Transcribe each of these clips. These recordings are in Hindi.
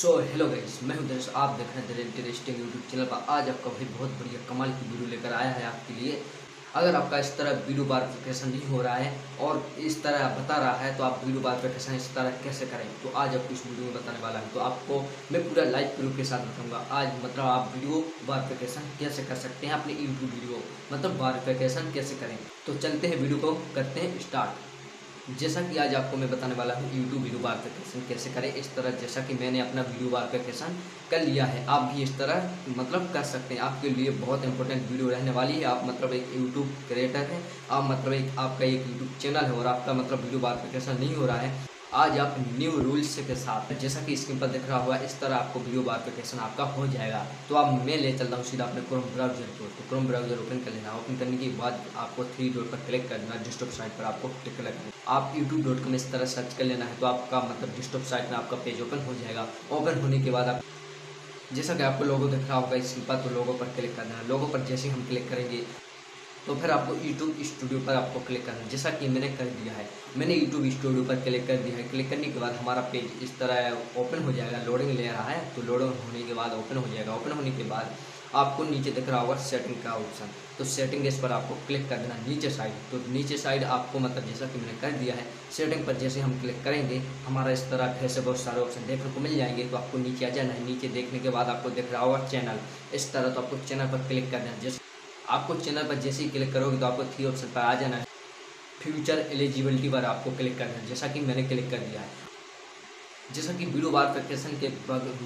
सो हेलो गाइस मैं हूँ दर्श, आप देख रहे हैं इंटरेस्टिंग यूट्यूब चैनल पर। आज आपका भाई बहुत बढ़िया कमाल की वीडियो लेकर आया है आपके लिए। अगर आपका इस तरह वीडियो बारिफिकेशन नहीं हो रहा है और इस तरह बता रहा है तो आप वीडियो बारिफिकेशन इस तरह कैसे करें? तो आज आपको इस वीडियो में बताने वाला है। तो आपको मैं पूरा लाइव प्रूफ के साथ बताऊँगा। आज मतलब आप वीडियो बारिफिकेशन कैसे कर सकते हैं अपने यूट्यूब वीडियो मतलब बारिफिकेशन कैसे करें? तो चलते हैं वीडियो को, करते हैं स्टार्ट जैसा कि आज आपको मैं बताने वाला हूँ यूट्यूब वीडियो बारफिकेशन कैसे करें। इस तरह जैसा कि मैंने अपना वीडियो बार बारफिकेशन कर लिया है। आप भी इस तरह मतलब कर सकते हैं। आपके लिए बहुत इंपॉर्टेंट वीडियो रहने वाली है। आप मतलब एक यूट्यूब क्रिएटर हैं। आप मतलब एक, आपका एक यूट्यूब चैनल है और आपका मतलब वीडियो बारफिकेशन नहीं हो रहा है। आज आप न्यू रूल्स के साथ, जैसा कि स्क्रीन पर दिख रहा हुआ इस तरह आपको वीडियो बारफिकेशन आपका हो जाएगा। तो आप मैं ले चल रहा हूँ, सीधा अपने क्रोम ब्राउज़र को तो क्रोम ब्राउज़र ओपन कर लेना। ओपन करने के बाद आपको थ्री डॉट पर क्लिक करना डिस्टॉप साइट पर आपको टिक लगना आप यूट्यूब डॉट कॉम इस तरह सर्च कर लेना है तो आपका मतलब डिस्टॉप साइट में आपका पेज ओपन हो जाएगा। ओपन होने के बाद आप, जैसा कि आपको लोगो दिख रहा होगा स्क्रीन पर तो लोगों पर क्लिक करना है। लोगों पर जैसे हम क्लिक करेंगे तो फिर आपको यूट्यूब स्टूडियो पर आपको क्लिक करना है। जैसा कि मैंने कर दिया है। मैंने यूट्यूब स्टूडियो पर क्लिक कर दिया है। क्लिक करने के बाद हमारा पेज इस तरह ओपन हो जाएगा। लोडिंग ले रहा है। तो लोडिंग होने के बाद ओपन हो जाएगा। ओपन होने के बाद आपको नीचे दिख रहा होगा सेटिंग का ऑप्शन तो सेटिंग इस पर आपको क्लिक कर देना नीचे साइड तो नीचे साइड आपको मतलब जैसा कि मैंने कर दिया है सेटिंग पर जैसे हम क्लिक करेंगे, हमारा इस तरह फिर से बहुत सारे ऑप्शन देखने को मिल जाएँगे। तो आपको नीचे आ जाना है। नीचे देखने के बाद आपको दिख रहा होगा चैनल इस तरह तो आपको चैनल पर क्लिक कर देना जैसे आपको चैनल पर जैसे ही क्लिक करोगे तो आपको थ्री ऑप्शन पर आ जाना। है फ्यूचर एलिजिबिलिटी पर आपको क्लिक करना है जैसा कि मैंने क्लिक कर दिया। है जैसा कि वीडियो बार बारफिकेशन के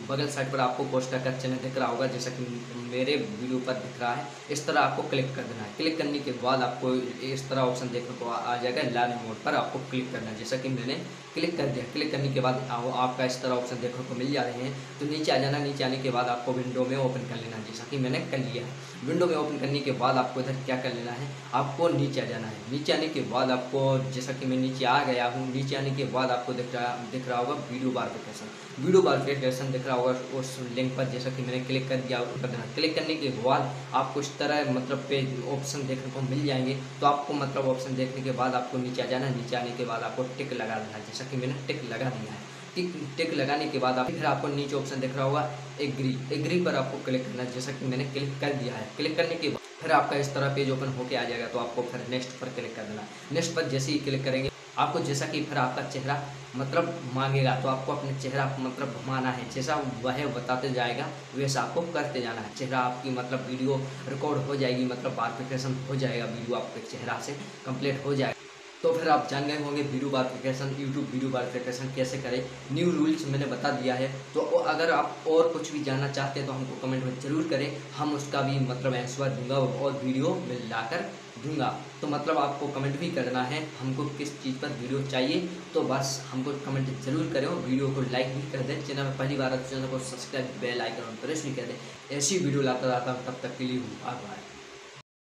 बगल साइड पर आपको पोस्टर का चैनल दिख रहा होगा, जैसा कि मेरे वीडियो पर दिख रहा है, इस तरह आपको क्लिक कर देना है। क्लिक करने के बाद आपको इस तरह ऑप्शन देखने को आ जाएगा लर्न मोड पर आपको क्लिक करना है। जैसा कि मैंने क्लिक कर दिया। क्लिक करने के बाद आपका इस तरह ऑप्शन देखने को मिल जा रहे हैं। तो नीचे आ जाना, नीचे आने के बाद आपको विंडो में ओपन कर लेना है, जैसा कि मैंने कर लिया। है विंडो में ओपन करने के बाद आपको इधर क्या कर लेना है? आपको नीचे आ जाना है। नीचे आने के बाद आपको, जैसा कि मैं नीचे आ गया हूँ, नीचे आने के बाद आपको दिख रहा दिख रहा होगा वीडियो बारफिकेशन वीडियो बारफिकेशन दिख रहा होगा उस लिंक पर, जैसा कि मैंने क्लिक कर दिया कर देना। क्लिक करने के बाद आपको इस तरह मतलब पेज ऑप्शन देखने को मिल जाएँगे। तो आपको मतलब ऑप्शन देखने के बाद आपको नीचे आ जाना नीचे आने के बाद आपको टिक लगा देना है। जैसा कि मैंने टिक लगा दिया है। टिक टिक लगाने के बाद आप फिर आपको नीचे ऑप्शन दिख रहा होगा एग्री एग्री पर आपको क्लिक करना जैसा कि मैंने क्लिक कर दिया है। क्लिक करने के बाद फिर आपका इस तरह पेज ओपन होके आ जाएगा। तो आपको फिर नेक्स्ट पर क्लिक कर देना। नेक्स्ट पर जैसे ही क्लिक करेंगे आपको जैसा कि फिर आपका चेहरा मतलब मांगेगा तो आपको अपने चेहरा मतलब घुमाना है। जैसा वह बताते जाएगा, वैसा आपको करते जाना है। चेहरा आपकी मतलब वीडियो रिकॉर्ड हो जाएगी मतलब बारफिकेशन हो जाएगा, वीडियो आपके चेहरा से कंप्लीट हो जाएगा। तो फिर आप जान गए होंगे video verification YouTube video verification कैसे करें। न्यू रूल्स मैंने बता दिया है। तो अगर आप और कुछ भी जानना चाहते हैं तो हमको कमेंट में ज़रूर करें। हम उसका भी मतलब आंसर दूँगा और वीडियो में लाकर दूँगा। तो मतलब आपको कमेंट भी करना है, हमको किस चीज़ पर वीडियो चाहिए। तो बस हमको कमेंट ज़रूर करें और वीडियो को लाइक भी कर दें। चैनल में पहली बार चैनल को सब्सक्राइब बेल आइकन प्रेस भी कर दें। ऐसी वीडियो लाता रहता हूँ, तब तक के लिए हूँ। आभार।